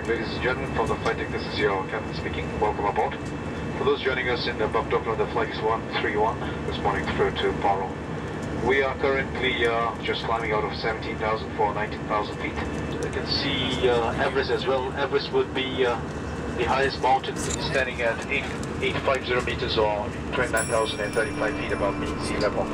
morning, ladies and gentlemen. From the flight deck, this is your captain speaking. Welcome aboard. For those joining us in the above Dockland, the flight is 131 this morning through to Paro. We are currently uh, just climbing out of 17,000 for 19,000 feet. You can see uh, Everest as well. Everest would be uh, the highest mountain, standing at 8, 850 meters or 29,035 feet above mean sea level.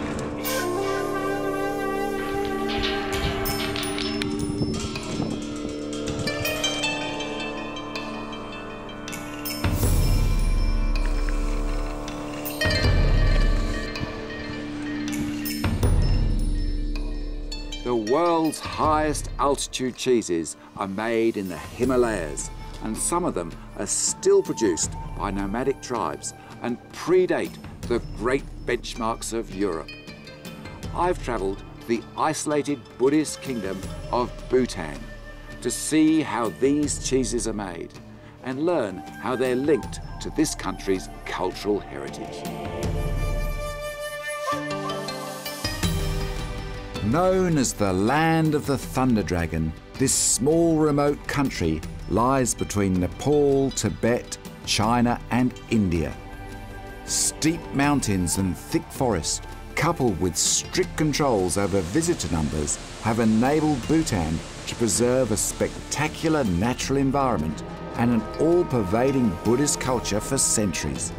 The world's highest altitude cheeses are made in the Himalayas, and some of them are still produced by nomadic tribes and predate the great benchmarks of Europe. I've travelled the isolated Buddhist kingdom of Bhutan to see how these cheeses are made and learn how they're linked to this country's cultural heritage. Known as the land of the Thunder Dragon, this small remote country lies between Nepal, Tibet, China, and India. Steep mountains and thick forest, coupled with strict controls over visitor numbers, have enabled Bhutan to preserve a spectacular natural environment and an all pervading Buddhist culture for centuries.